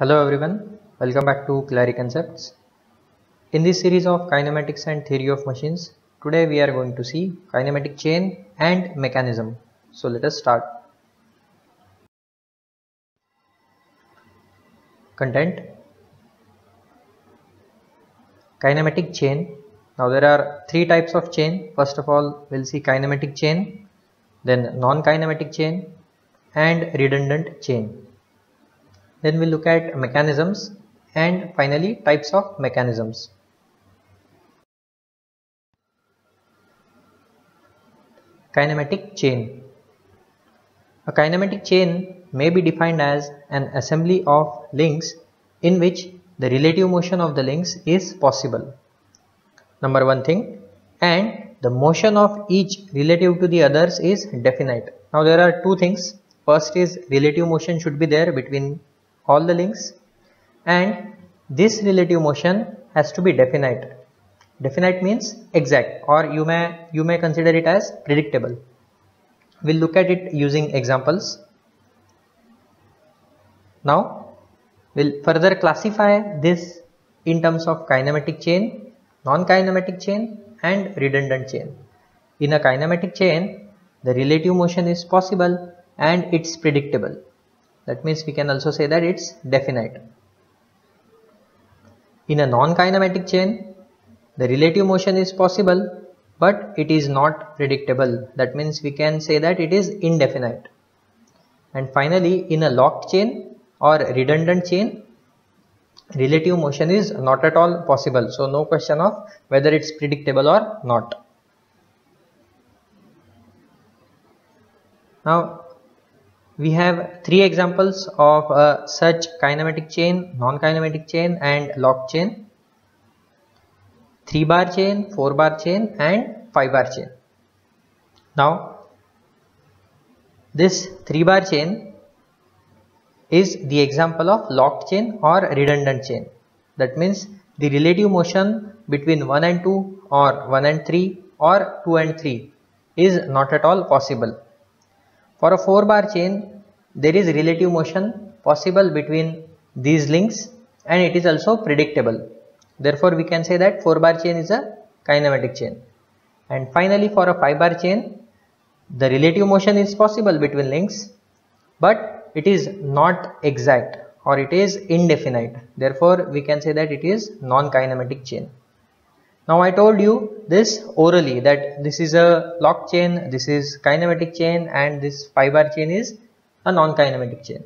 Hello everyone, welcome back to Clari Concepts. In this series of kinematics and theory of machines, today we are going to see kinematic chain and mechanism. So let us start. Content Kinematic chain. Now there are three types of chain. First of all, we'll see kinematic chain, then non-kinematic chain and redundant chain then we'll look at mechanisms and finally types of mechanisms. Kinematic chain. A kinematic chain may be defined as an assembly of links in which the relative motion of the links is possible. Number one thing and the motion of each relative to the others is definite. Now there are two things. First is relative motion should be there between all the links. And this relative motion has to be definite. Definite means exact or you may you may consider it as predictable. We'll look at it using examples. Now we'll further classify this in terms of kinematic chain non-kinematic chain and redundant chain. In a kinematic chain the relative motion is possible and it's predictable that means we can also say that it's definite. In a non-kinematic chain the relative motion is possible but it is not predictable. That means we can say that it is indefinite. And finally in a locked chain or redundant chain relative motion is not at all possible. So no question of whether it's predictable or not. Now we have three examples of uh, such kinematic chain, non-kinematic chain and lock chain, 3 bar chain, 4 bar chain and 5 bar chain. Now this 3 bar chain is the example of locked chain or redundant chain. That means the relative motion between 1 and 2 or 1 and 3 or 2 and 3 is not at all possible for a 4 bar chain, there is relative motion possible between these links and it is also predictable. Therefore, we can say that 4 bar chain is a kinematic chain. And finally, for a 5 bar chain, the relative motion is possible between links, but it is not exact or it is indefinite. Therefore, we can say that it is non-kinematic chain. Now I told you this orally that this is a lock chain, this is kinematic chain and this 5 bar chain is a non-kinematic chain.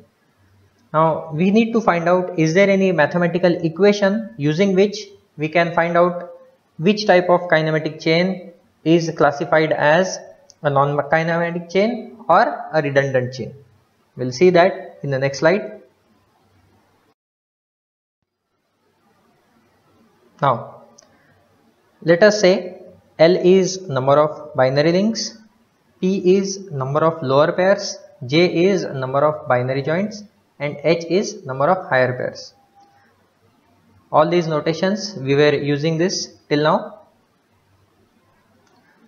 Now we need to find out is there any mathematical equation using which we can find out which type of kinematic chain is classified as a non-kinematic chain or a redundant chain. We'll see that in the next slide. Now let us say L is number of binary links, P is number of lower pairs, J is number of binary joints and H is number of higher pairs. All these notations we were using this till now.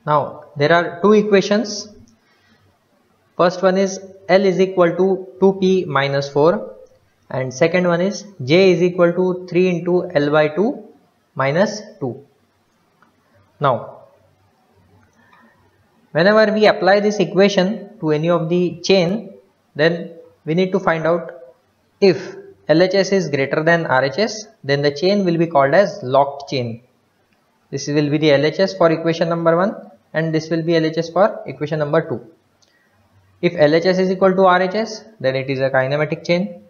Now there are two equations. First one is L is equal to 2P minus 4 and second one is J is equal to 3 into L by 2 minus 2. Now, whenever we apply this equation to any of the chain, then we need to find out if LHS is greater than RHS, then the chain will be called as locked chain. This will be the LHS for equation number 1 and this will be LHS for equation number 2. If LHS is equal to RHS, then it is a kinematic chain.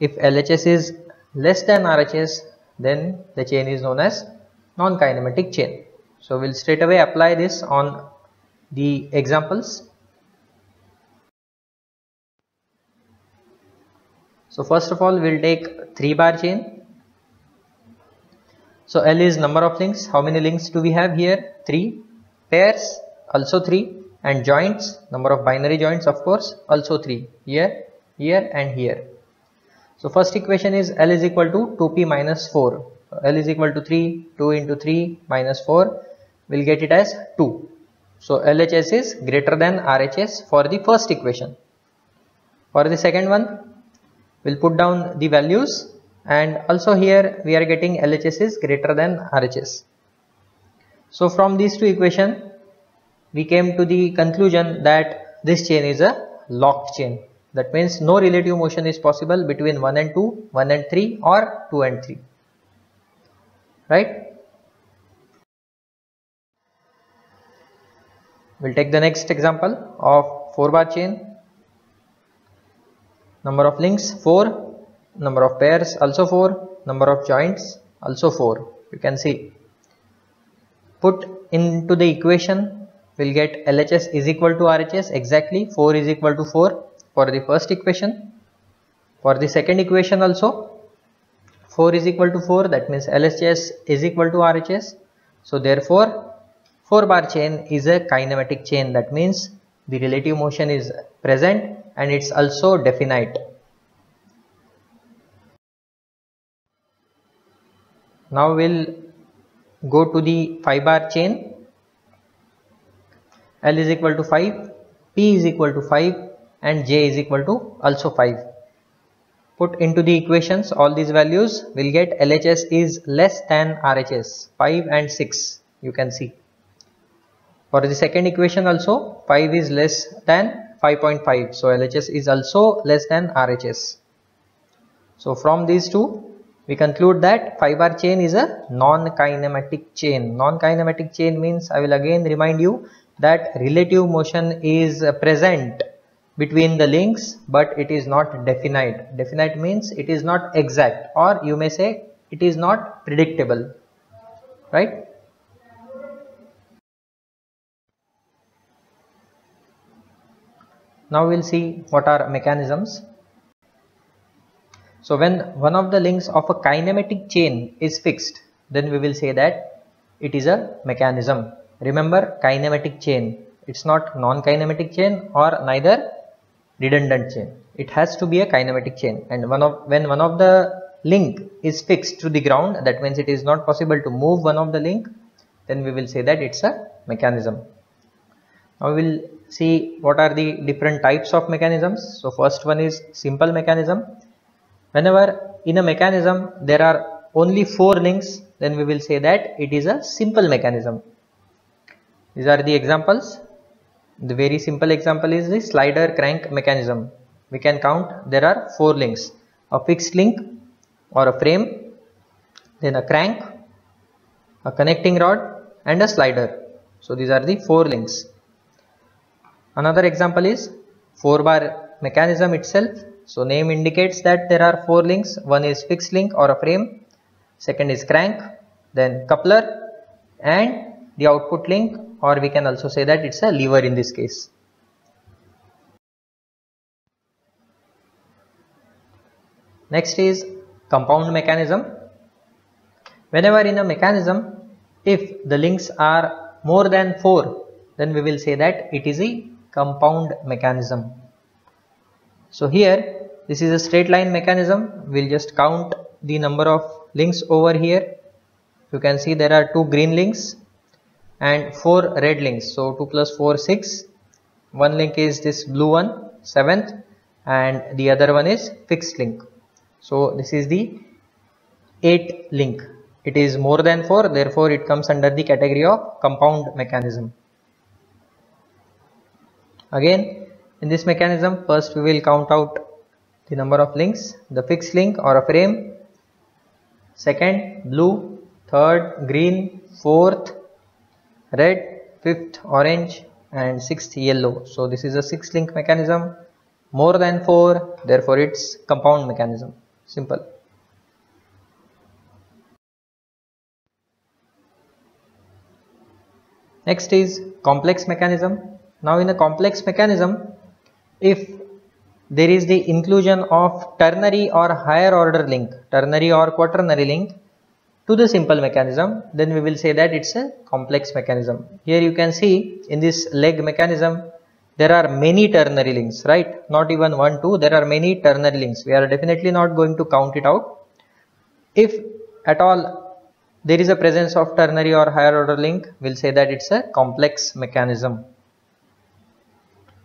If LHS is less than RHS, then the chain is known as non-kinematic chain. So we'll straight away apply this on the examples. So first of all we'll take 3 bar chain. So L is number of links. How many links do we have here? 3. Pairs also 3 and joints number of binary joints of course also 3 here, here and here. So first equation is L is equal to 2p minus 4. L is equal to 3, 2 into 3 minus 4 we'll get it as 2. So LHS is greater than RHS for the first equation. For the second one, we'll put down the values and also here we are getting LHS is greater than RHS. So from these two equation we came to the conclusion that this chain is a locked chain. That means no relative motion is possible between 1 and 2, 1 and 3 or 2 and 3. Right? We'll take the next example of 4 bar chain. Number of links 4 number of pairs also 4 number of joints also 4 you can see. Put into the equation we'll get LHS is equal to RHS exactly 4 is equal to 4 for the first equation. For the second equation also 4 is equal to 4 that means LHS is equal to RHS so therefore 4 bar chain is a kinematic chain. That means the relative motion is present and it's also definite. Now we'll go to the 5 bar chain. L is equal to 5 P is equal to 5 and J is equal to also 5 put into the equations all these values we will get LHS is less than RHS 5 and 6 you can see for the second equation also 5 is less than 5.5 so LHS is also less than RHS so from these two we conclude that 5 bar chain is a non-kinematic chain. Non-kinematic chain means I will again remind you that relative motion is present between the links but it is not definite. Definite means it is not exact or you may say it is not predictable. Right? Now we'll see what are mechanisms. So when one of the links of a kinematic chain is fixed, then we will say that it is a mechanism. Remember kinematic chain, it's not non-kinematic chain or neither redundant chain. It has to be a kinematic chain and one of when one of the link is fixed to the ground that means it is not possible to move one of the link then we will say that it's a mechanism. Now we will see what are the different types of mechanisms. So first one is simple mechanism. Whenever in a mechanism there are only four links then we will say that it is a simple mechanism. These are the examples. The very simple example is the slider crank mechanism. We can count there are four links. A fixed link or a frame then a crank a connecting rod and a slider. So these are the four links another example is four bar mechanism itself so name indicates that there are four links. One is fixed link or a frame. Second is crank. Then coupler and the output link or we can also say that it's a lever in this case. Next is compound mechanism. Whenever in a mechanism, if the links are more than 4, then we will say that it is a compound mechanism. So here this is a straight line mechanism. We'll just count the number of links over here. You can see there are two green links and four red links. So 2 plus 4 6. One link is this blue one seventh and the other one is fixed link. So this is the 8 link. It is more than 4 therefore it comes under the category of compound mechanism. Again in this mechanism first we will count out the number of links the fixed link or a frame. Second blue. Third green. Fourth red. Fifth orange. And sixth yellow. So this is a six link mechanism. More than four therefore it's compound mechanism. Simple. Next is complex mechanism now in a complex mechanism if there is the inclusion of ternary or higher order link ternary or quaternary link to the simple mechanism then we will say that it's a complex mechanism. Here you can see in this leg mechanism there are many ternary links right? Not even one two there are many ternary links. We are definitely not going to count it out. If at all there is a presence of ternary or higher order link we'll say that it's a complex mechanism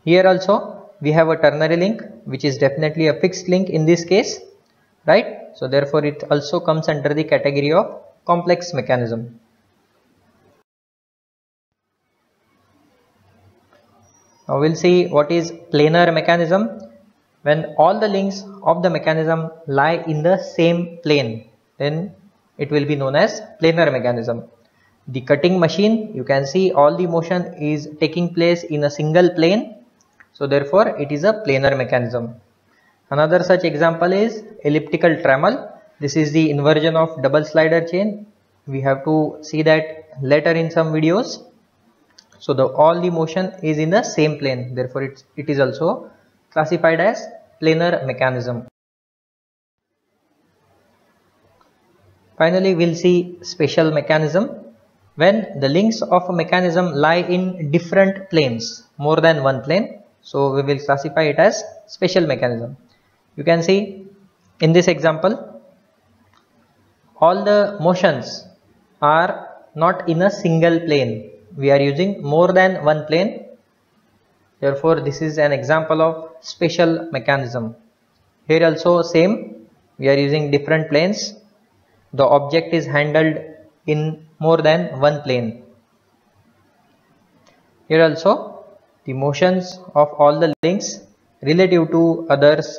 here also we have a ternary link which is definitely a fixed link in this case right? So therefore it also comes under the category of complex mechanism. Now we'll see what is planar mechanism when all the links of the mechanism lie in the same plane. Then it will be known as planar mechanism. The cutting machine you can see all the motion is taking place in a single plane so therefore it is a planar mechanism. Another such example is elliptical trammel. This is the inversion of double slider chain. We have to see that later in some videos. So the all the motion is in the same plane. Therefore it's, it is also classified as planar mechanism. Finally we'll see special mechanism. When the links of a mechanism lie in different planes more than one plane so we will classify it as special mechanism. You can see in this example all the motions are not in a single plane. We are using more than one plane. Therefore this is an example of special mechanism. Here also same we are using different planes. The object is handled in more than one plane. Here also the motions of all the links relative to others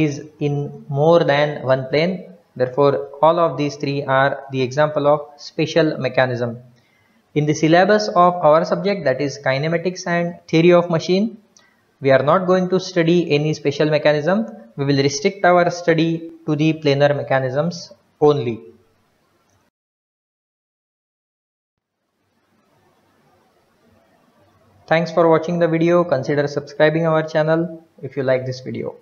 is in more than one plane therefore all of these three are the example of special mechanism in the syllabus of our subject that is kinematics and theory of machine, we are not going to study any special mechanism. We will restrict our study to the planar mechanisms only. Thanks for watching the video. Consider subscribing our channel if you like this video.